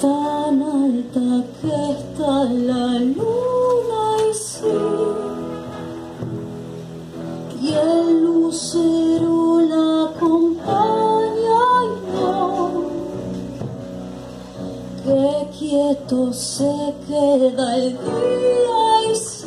tan alta que está la luna y sí, y el lucero la acompaña y no, que quieto se queda el día y sí.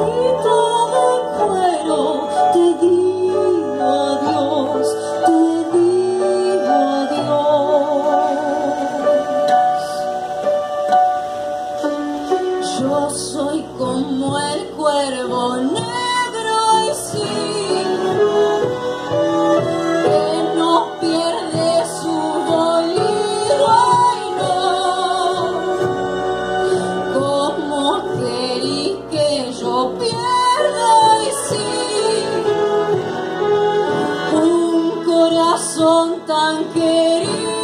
Oh. tão querido.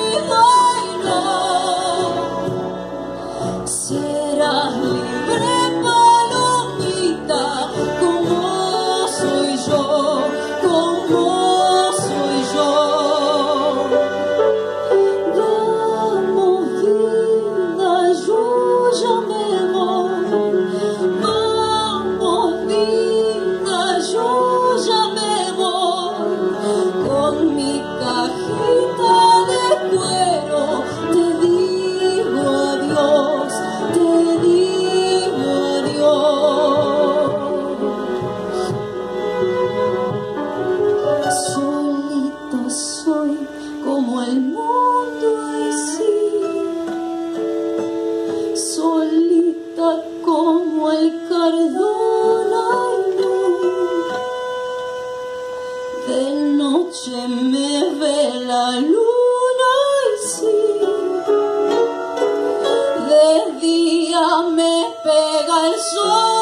De noche me ve la luna y sí, de día me pega el sol.